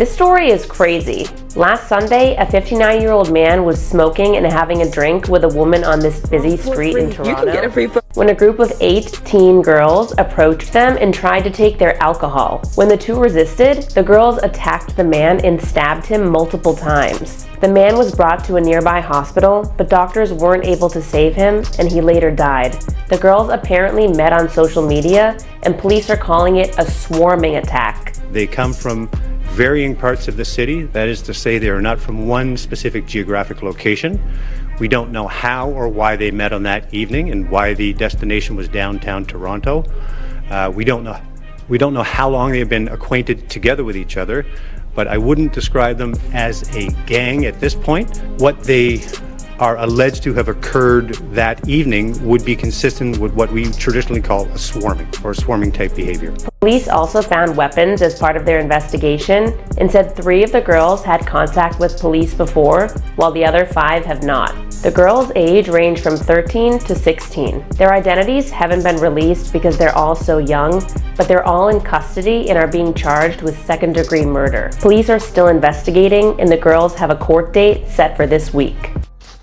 This story is crazy. Last Sunday, a 59 year old man was smoking and having a drink with a woman on this busy street in Toronto a when a group of eight teen girls approached them and tried to take their alcohol. When the two resisted, the girls attacked the man and stabbed him multiple times. The man was brought to a nearby hospital, but doctors weren't able to save him and he later died. The girls apparently met on social media and police are calling it a swarming attack. They come from varying parts of the city. That is to say, they are not from one specific geographic location. We don't know how or why they met on that evening and why the destination was downtown Toronto. Uh, we don't know. We don't know how long they've been acquainted together with each other, but I wouldn't describe them as a gang at this point. What they are alleged to have occurred that evening would be consistent with what we traditionally call a swarming or swarming type behavior. Police also found weapons as part of their investigation and said three of the girls had contact with police before, while the other five have not. The girls' age range from 13 to 16. Their identities haven't been released because they're all so young, but they're all in custody and are being charged with second degree murder. Police are still investigating, and the girls have a court date set for this week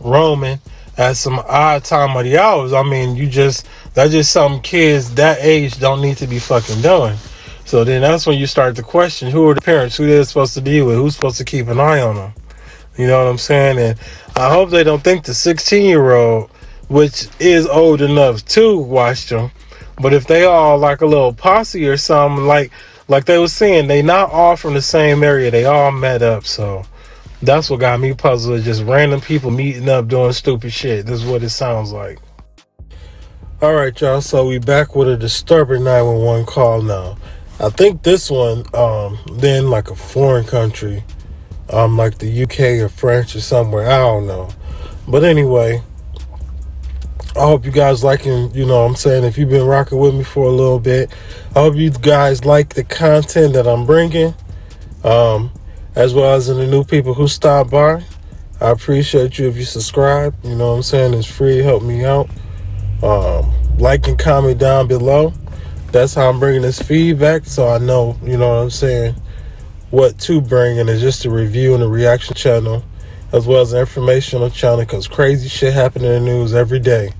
roaming at some odd time of the hours. I mean, you just that's just some kids that age don't need to be fucking doing. So then that's when you start to question who are the parents, who they're supposed to deal with, who's supposed to keep an eye on them. You know what I'm saying? And I hope they don't think the 16 year old, which is old enough to watch them, but if they all like a little posse or something, like like they were saying, they not all from the same area. They all met up. So that's what got me puzzled. Just random people meeting up doing stupid shit. This is what it sounds like. All right, y'all. So we back with a disturbing 911 call now. I think this one, um, then like a foreign country, um, like the UK or France or somewhere. I don't know. But anyway, I hope you guys liking, you know I'm saying, if you've been rocking with me for a little bit, I hope you guys like the content that I'm bringing. Um, as well as the new people who stop by. I appreciate you if you subscribe. You know what I'm saying? It's free. Help me out. Um, like and comment down below. That's how I'm bringing this feedback, so I know, you know what I'm saying, what to bring. And it's just a review and a reaction channel, as well as an informational channel, because crazy shit happen in the news every day.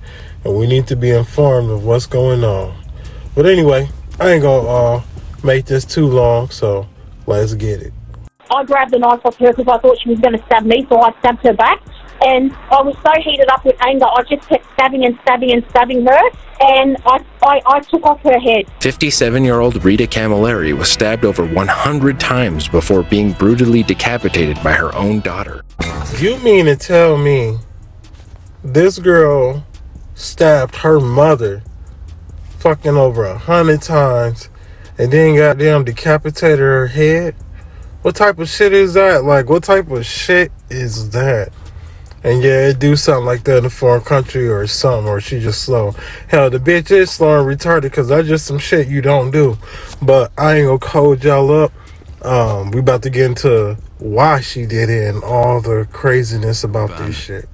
And we need to be informed of what's going on. But anyway, I ain't gonna uh, make this too long, so let's get it. I grabbed the knife off her because I thought she was going to stab me, so I stabbed her back. And I was so heated up with anger, I just kept stabbing and stabbing and stabbing her, and I, I, I took off her head. 57 year old Rita Camilleri was stabbed over 100 times before being brutally decapitated by her own daughter. You mean to tell me this girl stabbed her mother fucking over a hundred times and then goddamn decapitated her head? What type of shit is that? Like, what type of shit is that? And yeah, it do something like that in a foreign country or something, or she just slow. Hell, the bitch is slow and retarded because that's just some shit you don't do. But I ain't gonna code y'all up. Um, we about to get into why she did it and all the craziness about this shit.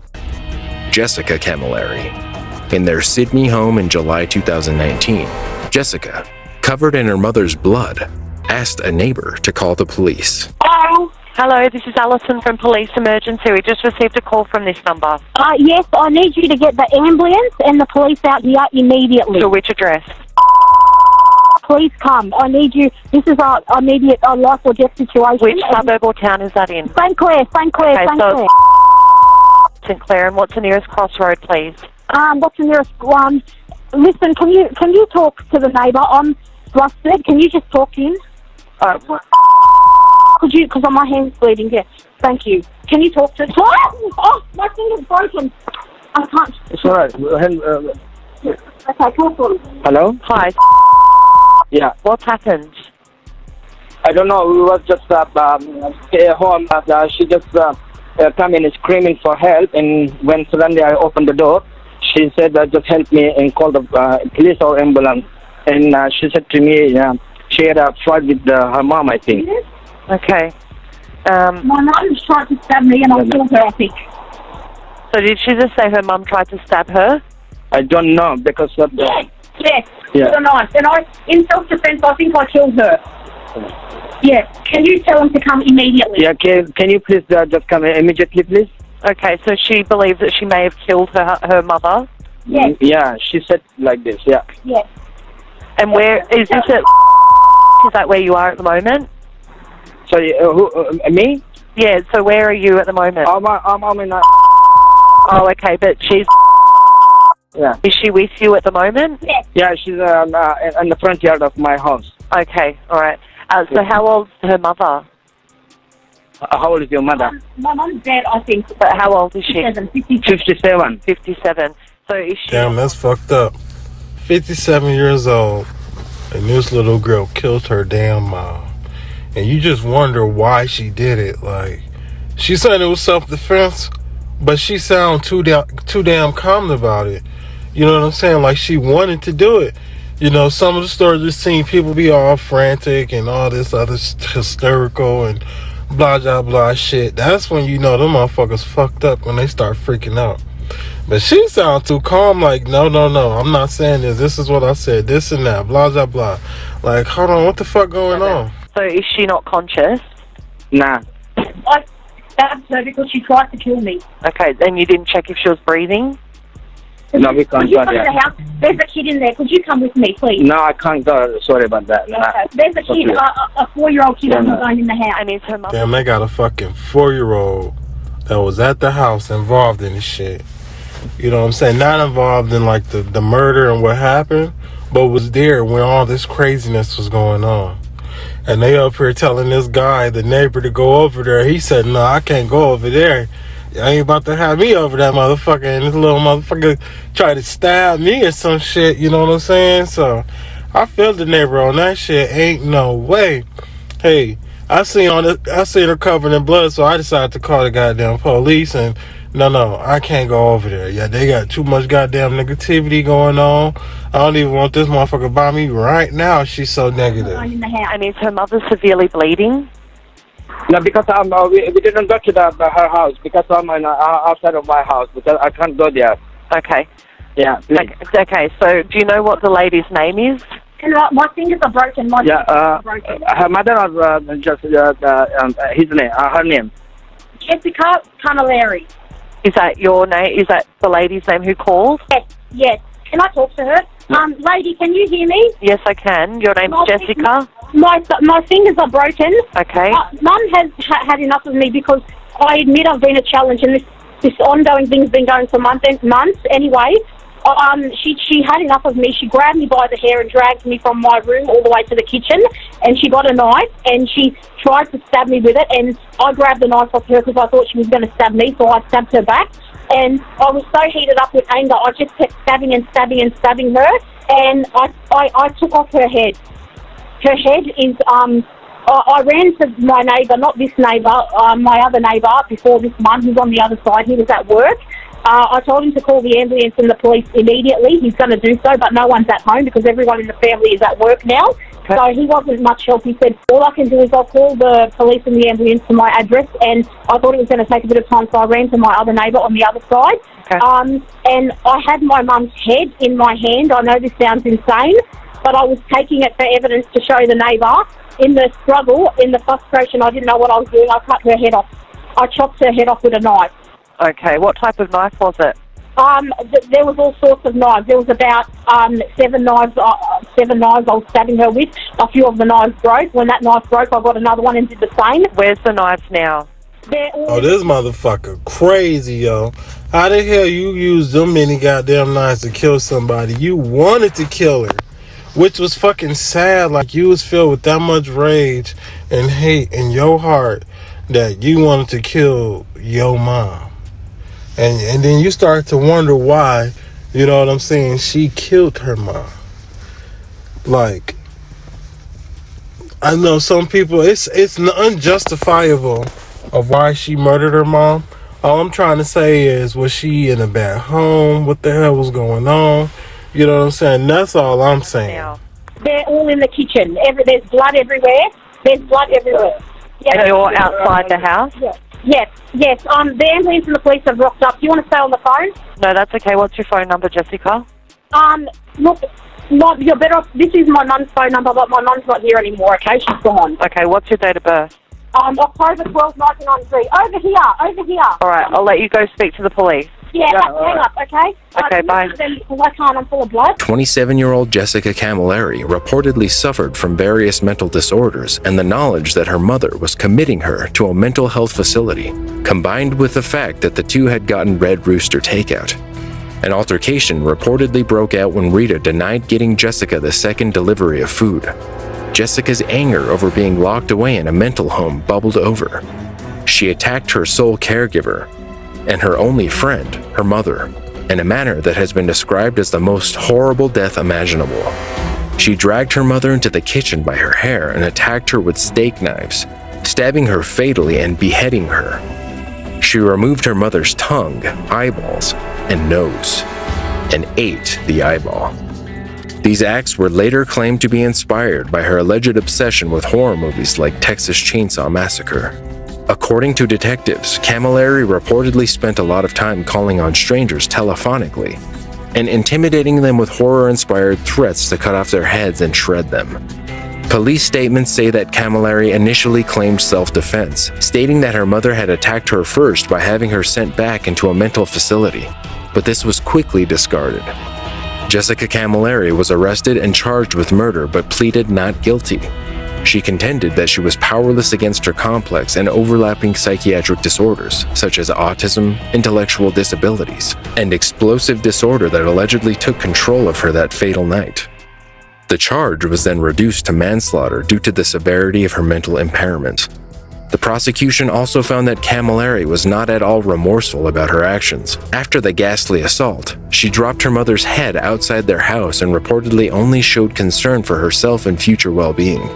Jessica Camilleri. In their Sydney home in July 2019, Jessica, covered in her mother's blood, asked a neighbor to call the police. Oh, Hello, this is Alison from Police Emergency. We just received a call from this number. uh, yes, I need you to get the ambulance and the police out here immediately. To which address? Please come. I need you. This is a immediate a life or death situation. Which suburb or town is that in? St. Clair, St. Clair, Okay, St. so- Clair. St Clair, and what's the nearest crossroad, please? Um, what's the nearest one? Listen, can you can you talk to the neighbour? I'm flustered. Can you just talk to him? Uh, Could you? Because my hand's bleeding. Yeah. Thank you. Can you talk to? Oh, oh my finger's broken. I can't. It's all right. Uh, Okay, talk to him. hello? hi, Yeah. what's happened? I don't know. We was just uh, um, stay at home. But, uh, she just uh, uh, come in screaming for help. And when suddenly I opened the door, she said, uh, just help me and call the uh, police or ambulance. And uh, she said to me, uh, she had a fight with uh, her mom, I think. Okay. Um, My mum's tried to stab me, and I killed her. I think. so did she just say her mum tried to stab her? I don't know because of the, Yes. Yeah. With a knife. And I, in self-defense, I think I killed her. customer. Yes. Can you tell him to come immediately? Yeah, can, can you please uh, just come immediately, please? Okay, so she believes that she may have killed her her mother. Yes. Yeah, she said like this, yeah. Yes. And where is this at? Is that where you are at the moment? So, uh, who, uh, me? Yeah. So where are you at the moment? I'm, I'm, I'm in a... Oh, okay, but she's Yeah. is she with you at the moment? Yes. Yeah, she's um, uh, in the front yard of my house. Okay, all right. Uh, so how old's her mother? Uh, how old is your mother? Um, my mum's dead, I think. But how old is she? 57, 57. 57. Fifty-seven. So is she? Damn, that's fucked up. 57 years old, and this little girl killed her damn mom. And you just wonder why she did it. Like, she said it was self defense, but she sound too, da- too damn calm about it. You know what I'm saying? Like, she wanted to do it. You know, some of the stories we've seen people be all frantic and all this other hysterical and blah, blah, blah shit. That's when you know them motherfuckers fucked up when they start freaking out. But she sounds too calm, like, no, no, no, I'm not saying this. This is what I said, this and that, blah, blah, blah. Like, hold on, what the fuck going on? So is she not conscious? Nah. I stabbed her because she tried to kill me. Okay, and you didn't check if she was breathing? No, we can't Could you go come to there. the house? There's a kid in there. Could you come with me, please? No, I can't go. Sorry about that. Nah. Okay. There's a kid, Okay. a, a- a four-year-old kid Yeah, on no. the phone in the house. And is her mother? Damn, they got a fucking four year old that was at the house involved in this shit. You know what I'm saying? Not involved in like the, the murder and what happened, but was there when all this craziness was going on. And they up here telling this guy, the neighbor, to go over there. He said, No, I can't go over there. I ain't about to have me over that motherfucker. And this little motherfucker tried to stab me or some shit. You know what I'm saying? So I feel the neighbor on that shit. Ain't no way. Hey, I seen on the, I seen her covered in blood, so I decided to call the goddamn police. And no, no, I can't go over there. Yeah, they got too much goddamn negativity going on. I don't even want this motherfucker by me right now. She's so negative. Phone in the house. And is her mother severely bleeding? No, because um, uh, we, we didn't go to the, the, her house because I'm in, uh, outside of my house because I can't go there. Okay. Yeah, please. Okay, okay, so do you know what the lady's name is? And uh, my fingers are broken. My Yeah, uh, are broken. her mother was uh, just uh, uh, uh, his name, uh, her name. Jessica Camilleri. Is that your name? Is that the lady's name who called? Yes, yes. Can I talk to her? Um, lady, can you hear me? Yes, I can. Your name's My- Jessica. My my fingers are broken. Okay. Uh, Mum has ha- had enough of me because I admit I've been a challenge, and this this ongoing thing's been going for months and months. Anyway, um, she she had enough of me. She grabbed me by the hair and dragged me from my room all the way to the kitchen, and she got a knife and she tried to stab me with it. And I grabbed the knife off her because I thought she was going to stab me, so I stabbed her back. And I was so heated up with anger, I just kept stabbing and stabbing and stabbing her, and I I, I took off her head her head is um I, ran to my neighbour, not this neighbour, um, my other neighbour before this one who's on the other side. He was at work. Uh, I told him to call the ambulance and the police immediately. He's going to do so, but no one's at home because everyone in the family is at work now. So he wasn't much help. He said, all I can do is I'll call the police and the ambulance to my address. And I thought it was going to take a bit of time, so I ran to my other neighbour on the other side. Okay. Um, and I had my mum's head in my hand. I know this sounds insane, but I was taking it for evidence to show the neighbour. In the struggle, in the frustration, I didn't know what I was doing. I cut her head off. I chopped her head off with a knife. Okay. What type of knife was it? Um, th- there was all sorts of knives. There was about um, seven knives. Uh, seven knives I was stabbing her with. A few of the knives broke. When that knife broke, I got another one and did the same. Where's the knives now? They're all Oh, this motherfucker crazy, yo. How the hell you use them many goddamn knives to kill somebody? You wanted to kill her. Which was fucking sad. Like you was filled with that much rage and hate in your heart that you wanted to kill your mom. And and then you start to wonder why, you know what I'm saying, she killed her mom. Like I know some people it's it's unjustifiable of why she murdered her mom. All I'm trying to say is, was she in a bad home? What the hell was going on? You know what I'm saying? That's all I'm saying. They're all in the kitchen. Every there's blood everywhere. There's blood everywhere. Yes. And you're outside the house? Yes. Yes. Yes. Um, the ambulance and the police have rocked up. Do you want to stay on the phone? No, that's okay. What's your phone number, Jessica? Um, look, Mom, you're better off. This is my mum's phone number, but my mum's not here anymore. Okay, she's gone. Okay, what's your date of birth? Um, October 12, 1993. Over here, over here. All right, I'll let you go speak to the police. Yeah, hang up, okay? Okay, bye. I can't, I'm full of blood. 27 year old Jessica Camilleri reportedly suffered from various mental disorders, and the knowledge that her mother was committing her to a mental health facility, combined with the fact that the two had gotten Red Rooster takeout. An altercation reportedly broke out when Rita denied getting Jessica the second delivery of food. Jessica's anger over being locked away in a mental home bubbled over. She attacked her sole caregiver and her only friend, her mother, in a manner that has been described as the most horrible death imaginable. She dragged her mother into the kitchen by her hair and attacked her with steak knives, stabbing her fatally and beheading her. She removed her mother's tongue, eyeballs, and nose, and ate the eyeball. These acts were later claimed to be inspired by her alleged obsession with horror movies like Texas Chainsaw Massacre. According to detectives, Camilleri reportedly spent a lot of time calling on strangers telephonically and intimidating them with horror inspired threats to cut off their heads and shred them. Police statements say that Camilleri initially claimed self defense, stating that her mother had attacked her first by having her sent back into a mental facility, but this was quickly discarded. Jessica Camilleri was arrested and charged with murder but pleaded not guilty. She contended that she was powerless against her complex and overlapping psychiatric disorders, such as autism, intellectual disabilities, and explosive disorder that allegedly took control of her that fatal night. The charge was then reduced to manslaughter due to the severity of her mental impairment. The prosecution also found that Camilleri was not at all remorseful about her actions. After the ghastly assault, she dropped her mother's head outside their house and reportedly only showed concern for herself and future well being.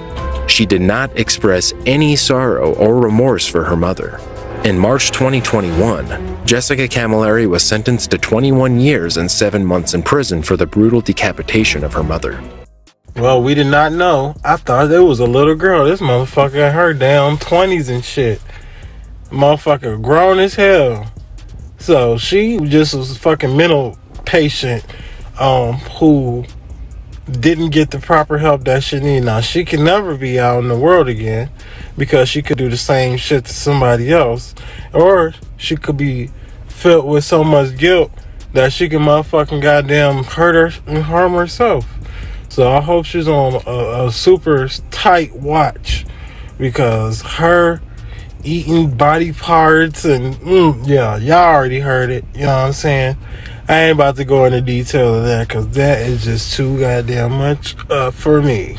She did not express any sorrow or remorse for her mother. In March 2021, Jessica Camilleri was sentenced to 21 years and 7 months in prison for the brutal decapitation of her mother. Well, we did not know. I thought it was a little girl. This motherfucker her down 20s and shit. Motherfucker grown as hell. So she just was a fucking mental patient um, who didn't get the proper help that she needed. Now she can never be out in the world again because she could do the same shit to somebody else, or she could be filled with so much guilt that she can motherfucking goddamn hurt her and harm herself. So I hope she's on a, a super tight watch because her eating body parts and mm, yeah, y'all already heard it. You know what I'm saying? I ain't about to go into detail of that because that is just too goddamn much uh, for me.